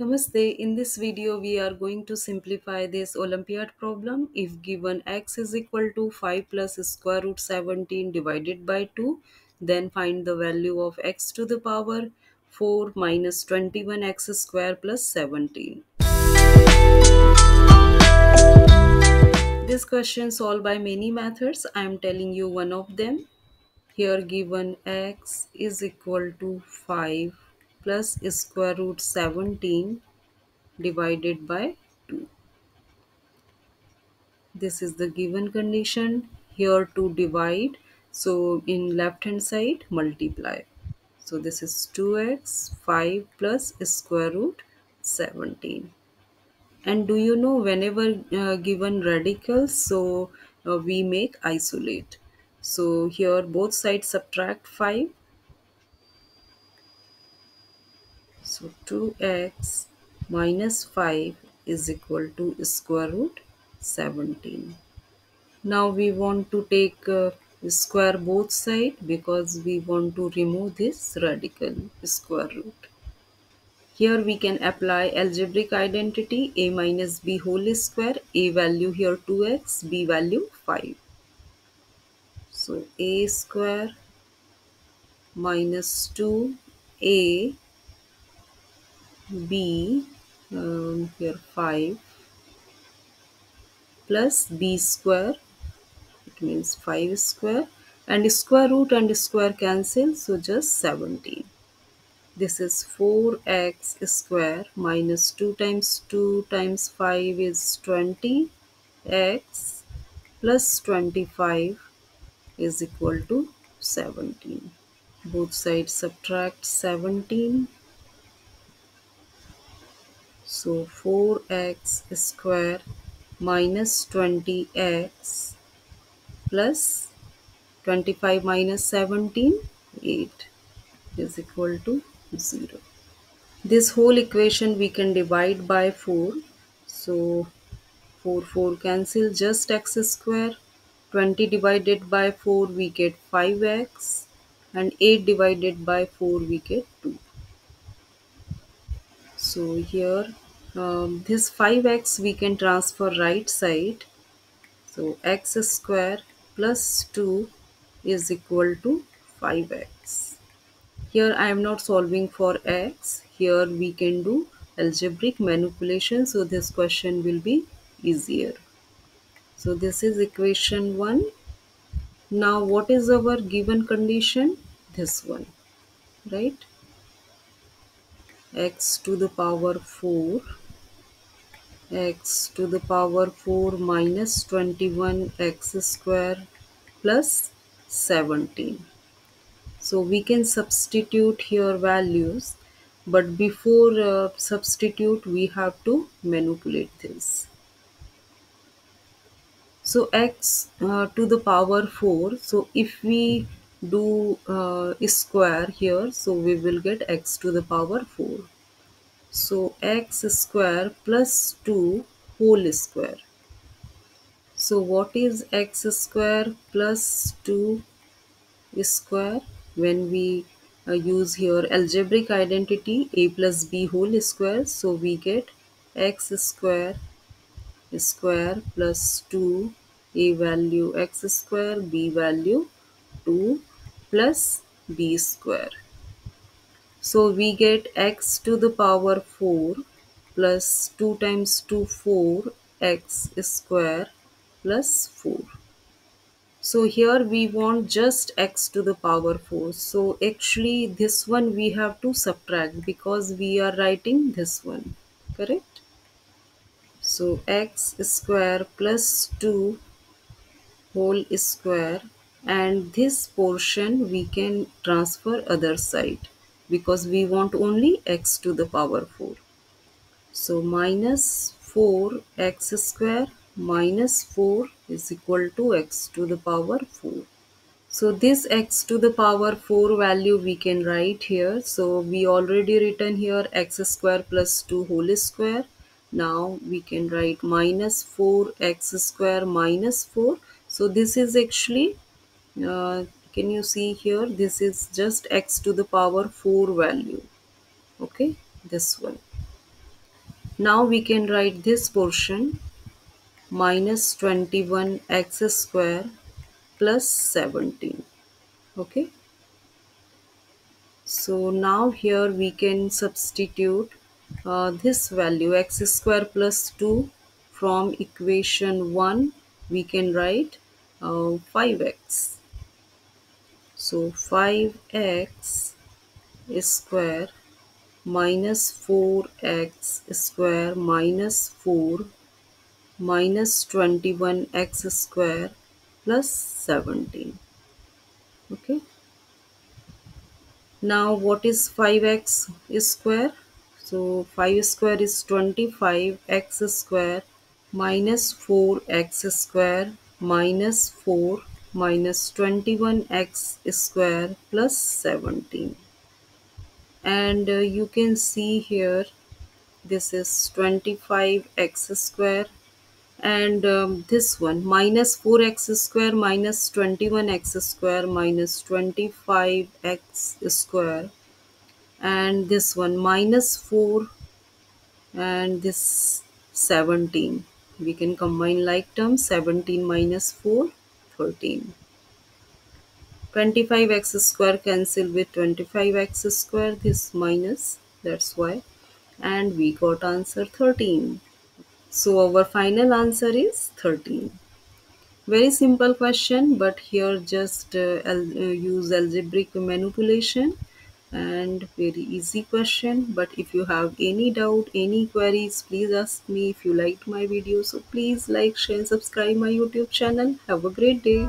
Namaste. In this video, we are going to simplify this Olympiad problem. If given x is equal to 5 plus square root 17 divided by 2, then find the value of x to the power 4 minus 21x square plus 17. This question solved by many methods. I am telling you one of them. Here given x is equal to 5 plus square root 17 divided by 2. This is the given condition. Here to divide. So in left hand side multiply. So this is 2x 5 plus square root 17. And do you know whenever uh, given radicals so uh, we make isolate. So here both sides subtract 5 So 2x minus 5 is equal to square root 17. Now we want to take uh, square both side because we want to remove this radical square root. Here we can apply algebraic identity a minus b whole square, a value here 2x, b value 5. So a square minus 2a b um, here 5 plus b square it means 5 square and square root and square cancel so just 17 this is 4x square minus 2 times 2 times 5 is 20 x plus 25 is equal to 17 both sides subtract 17 So 4x square minus 20x plus 25 minus 17, 8 is equal to 0. This whole equation we can divide by 4. So 4, 4 cancel just x square. 20 divided by 4 we get 5x and 8 divided by 4 we get 2 so here um, this 5x we can transfer right side. So x square plus 2 is equal to 5x here I am not solving for x. Here we can do algebraic manipulation. So this question will be easier. So this is equation 1 now what is our given condition? This one right x to the power 4 x to the power 4 minus 21 x square plus 17 so we can substitute here values but before uh, substitute we have to manipulate this. So x uh, to the power 4 so if we do uh, square here so we will get x to the power 4 so x square plus 2 whole square. So what is x square plus 2 square? When we uh, use here algebraic identity a plus b whole square so we get x square square plus 2 a value x square b value 2 plus b square. So we get x to the power 4 plus 2 times 2 4 x square plus 4 so here we want just x to the power 4 so actually this one we have to subtract because we are writing this one correct? So x square plus 2 whole square and this portion we can transfer other side because we want only x to the power 4 so minus 4 x square minus 4 is equal to x to the power 4. So this x to the power 4 value we can write here. So we already written here x square plus 2 whole square. Now we can write minus 4 x square minus 4. So this is actually, uh, can you see here, this is just x to the power 4 value. Okay, this one. Now we can write this portion minus 21 x square plus 17 okay. So now here we can substitute uh, this value x square plus 2 from equation 1 we can write uh, 5x so 5x square minus 4x square minus 4 minus 21x square plus 17 okay now what is 5x square? So 5 square is 25 x square minus 4x square minus 4 minus 21x square plus 17 and uh, you can see here this is 25x square. And um, this one minus 4x square minus 21x square minus 25x square. And this one minus 4 and this 17 we can combine like terms 17 minus 4 13 25x square cancel with 25x square this minus that's why. And we got answer 13 so our final answer is 13. Very simple question but here just uh, uh, use algebraic manipulation and very easy question but if you have any doubt any queries please ask me. If you liked my video so please like share and subscribe my youtube channel. Have a great day